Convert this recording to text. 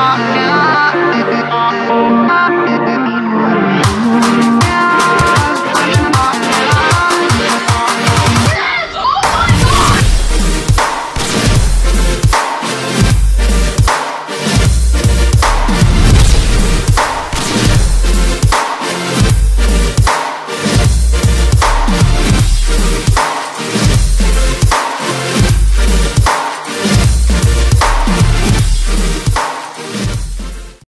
my